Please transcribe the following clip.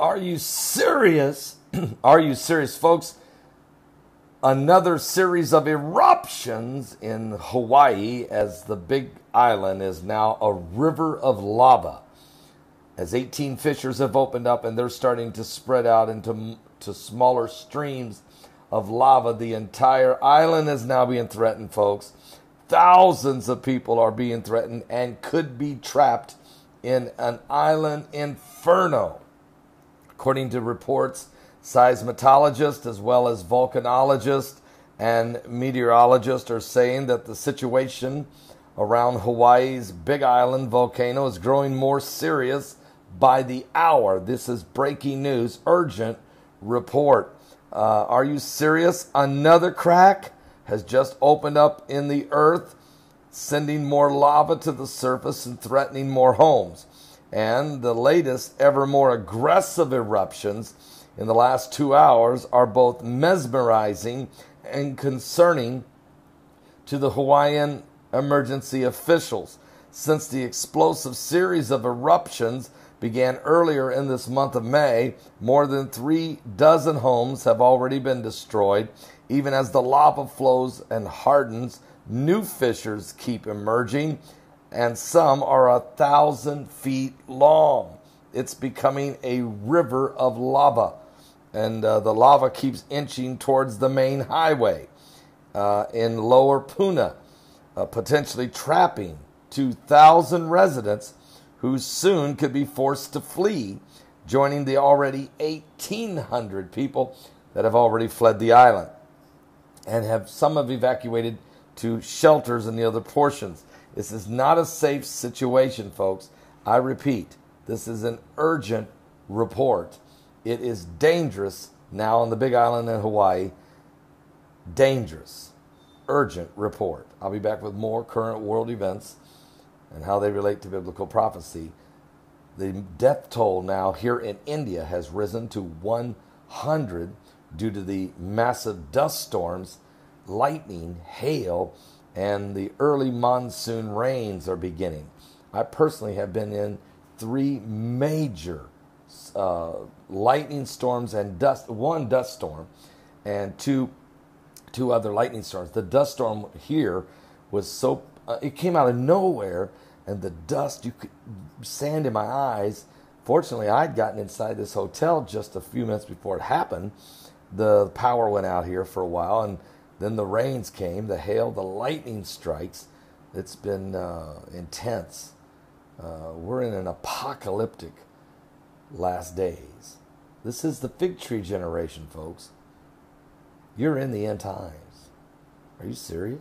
Are you serious? Are you serious, folks? Another series of eruptions in Hawaii as the big island is now a river of lava. As 18 fissures have opened up and they're starting to spread out into to smaller streams of lava, the entire island is now being threatened, folks. Thousands of people are being threatened and could be trapped in an island inferno. According to reports, seismologists as well as volcanologists and meteorologists are saying that the situation around Hawaii's Big Island volcano is growing more serious by the hour. This is breaking news, urgent report. Uh, are you serious? Another crack has just opened up in the earth, sending more lava to the surface and threatening more homes. And the latest, ever more aggressive eruptions in the last two hours are both mesmerizing and concerning to the Hawaiian emergency officials. Since the explosive series of eruptions began earlier in this month of May, more than three dozen homes have already been destroyed. Even as the lava flows and hardens, new fissures keep emerging, and some are a thousand feet long. It's becoming a river of lava, and uh, the lava keeps inching towards the main highway uh, in lower Puna, uh, potentially trapping 2,000 residents who soon could be forced to flee, joining the already 1,800 people that have already fled the island and have some have evacuated to shelters in the other portions. This is not a safe situation, folks. I repeat, this is an urgent report. It is dangerous now on the Big Island in Hawaii. Dangerous. Urgent report. I'll be back with more current world events and how they relate to biblical prophecy. The death toll now here in India has risen to 100 due to the massive dust storms, lightning, hail, and the early monsoon rains are beginning. I personally have been in three major uh, lightning storms and dust, one dust storm, and two two other lightning storms. The dust storm here was so uh, it came out of nowhere, and the dust, you could sand in my eyes. Fortunately, I'd gotten inside this hotel just a few minutes before it happened. The power went out here for a while, and then the rains came, the hail, the lightning strikes. It's been uh, intense. Uh, we're in an apocalyptic last days. This is the fig tree generation, folks. You're in the end times. Are you serious?